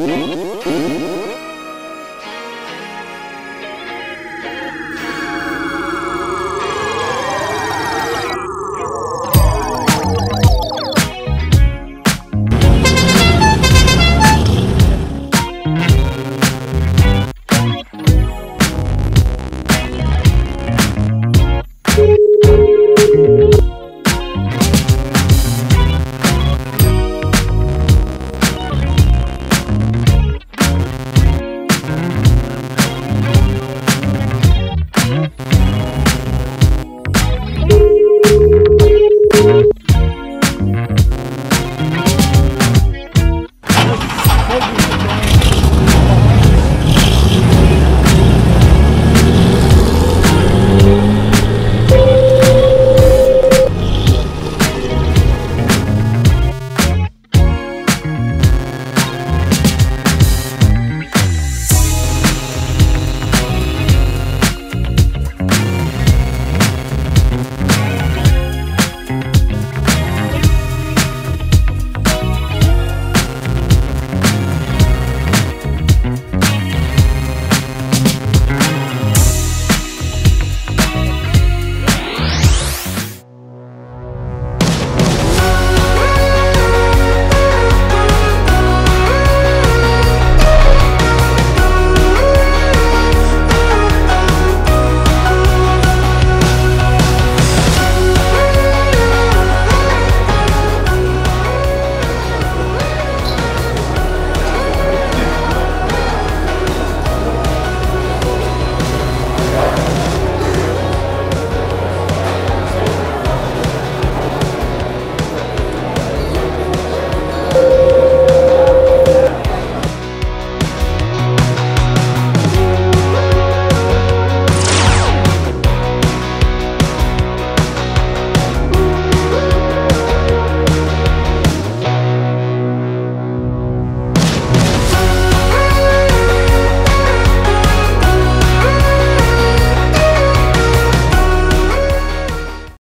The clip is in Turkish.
Müzik